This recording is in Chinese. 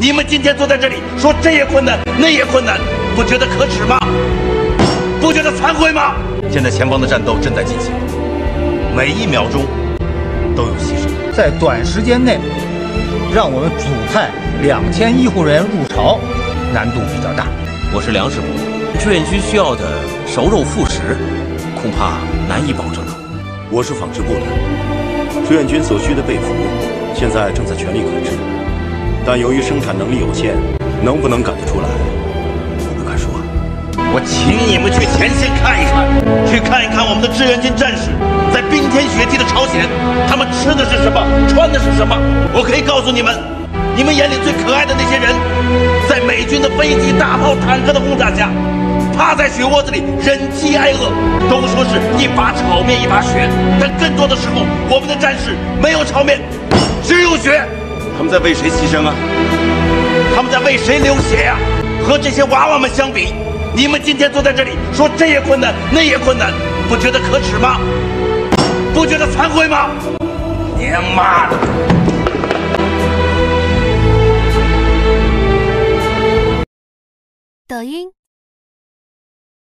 你们今天坐在这里说这也困难，那也困难，不觉得可耻吗？不觉得惭愧吗？现在前方的战斗正在进行，每一秒钟都有牺牲。在短时间内，让我们组派两千医护人员入朝，难度比较大。我是粮食部，志愿军需要的熟肉副食，恐怕难以保证了。我是纺织部的，志愿军所需的被服，现在正在全力赶制。但由于生产能力有限，能不能赶得出来，我不敢说。我请你们去前线看一看，去看一看我们的志愿军战士在冰天雪地的朝鲜，他们吃的是什么，穿的是什么。我可以告诉你们，你们眼里最可爱的那些人，在美军的飞机、大炮、坦克的轰炸下，趴在雪窝子里忍饥挨饿。都说是一把炒面一把雪，但更多的时候，我们的战士没有炒面，只有雪。他们在为谁牺牲啊？他们在为谁流血呀？和这些娃娃们相比，你们今天坐在这里说这也困难，那也困难，不觉得可耻吗？不觉得惭愧吗？娘妈的！抖音。